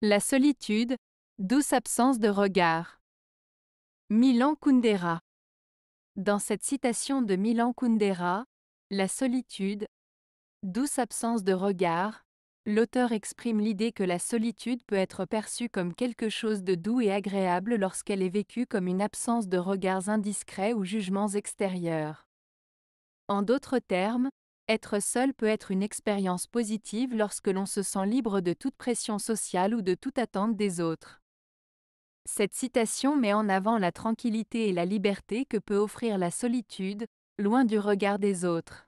La solitude, douce absence de regard. Milan Kundera. Dans cette citation de Milan Kundera, La solitude, douce absence de regard, l'auteur exprime l'idée que la solitude peut être perçue comme quelque chose de doux et agréable lorsqu'elle est vécue comme une absence de regards indiscrets ou jugements extérieurs. En d'autres termes, être seul peut être une expérience positive lorsque l'on se sent libre de toute pression sociale ou de toute attente des autres. Cette citation met en avant la tranquillité et la liberté que peut offrir la solitude, loin du regard des autres.